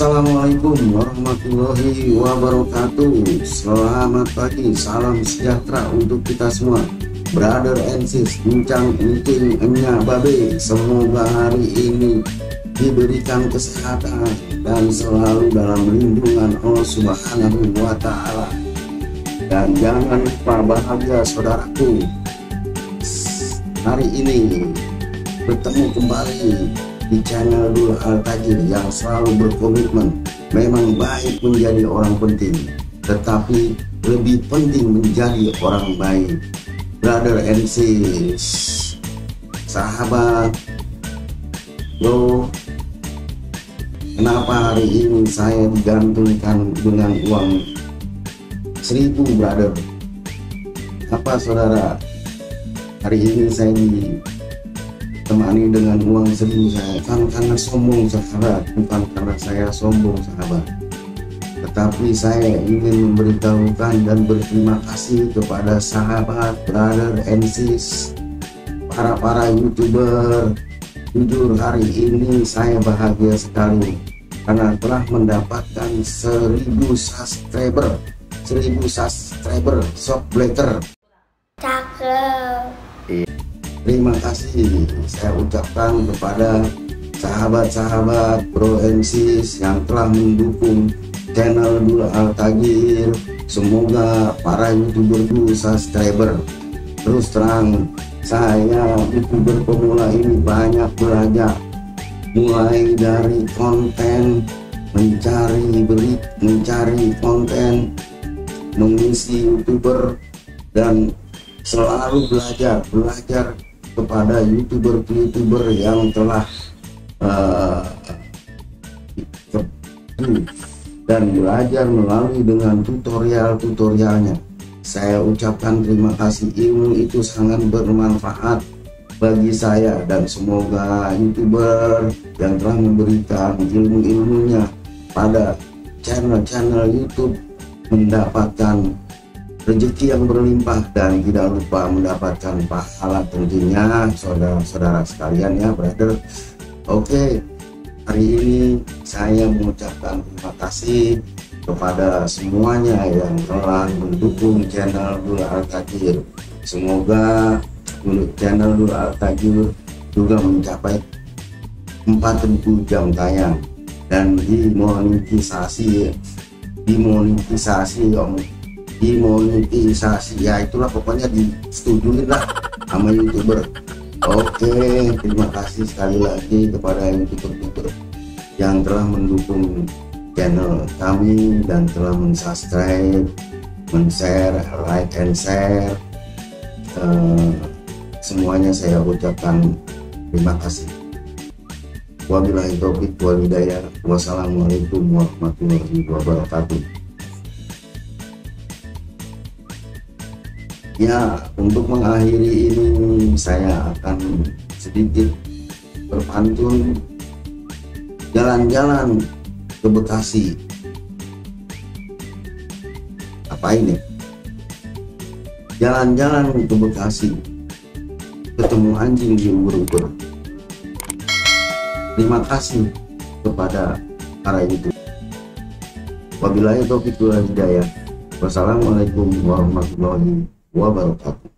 Assalamualaikum warahmatullahi wabarakatuh. Selamat pagi, salam sejahtera untuk kita semua. Brother and sis, bincang meeting enya babe Semoga hari ini diberikan kesehatan Dan selalu dalam lindungan Allah subhanahu wa ta'ala. Dan jangan lupa bahagia saudaraku. Hari ini bertemu kembali di channel Dul Al Tajir yang selalu berkomitmen memang baik menjadi orang penting tetapi lebih penting menjadi orang baik. Brother and sis sahabat bro kenapa hari ini saya digantungkan dengan uang seribu brother? Apa saudara hari ini saya di temani dengan uang seribu saya kan karena sombong sahabat. Bukan karena saya sombong sahabat. Tetapi saya ingin memberitahukan dan berterima kasih kepada sahabat brother and sis para-para youtuber. Jujur hari ini saya bahagia sekali karena telah mendapatkan 1000 subscriber 1000 subscriber shop blacker. Cakep Terima kasih saya ucapkan kepada sahabat-sahabat Pro MCs yang telah mendukung channel Dula Al Tagir. Semoga para youtuber dulu subscriber. Terus terang saya youtuber pemula ini banyak belajar mulai dari konten mencari beri mencari konten mengisi youtuber dan selalu belajar belajar kepada youtuber-youtuber yang telah uh, dan belajar melalui dengan tutorial-tutorialnya. Saya ucapkan terima kasih ilmu itu sangat bermanfaat bagi saya dan semoga youtuber yang telah memberikan ilmu-ilmunya pada channel-channel YouTube mendapatkan rezeki yang berlimpah dan tidak lupa mendapatkan pahala tentunya saudara-saudara sekalian ya brother. Oke hari ini saya mengucapkan terima kasih kepada semuanya yang telah mendukung channel Dula Al Tajir. Semoga channel Dula Al Tajir juga mencapai 4000 jam tayang dan dimonetisasi dimonetisasi om dimonetisasi ya itulah pokoknya disetujuin lah sama youtuber. Oke terima kasih sekali lagi kepada youtuber-youtuber yang telah mendukung channel kami dan telah mensubscribe men-share like and share. Uh, semuanya saya ucapkan terima kasih. Wabillahi taufiq wal hidayah. Wassalamualaikum warahmatullahi wabarakatuh ya untuk mengakhiri ini saya akan sedikit berpantun jalan-jalan ke Bekasi. Apa ini? Jalan-jalan ke Bekasi. Ketemu anjing di ubur-ubur terima kasih kepada para itu. Wabillahi taufiq wal hidayah. Wassalamualaikum warahmatullahi wabarakatuh وبركاته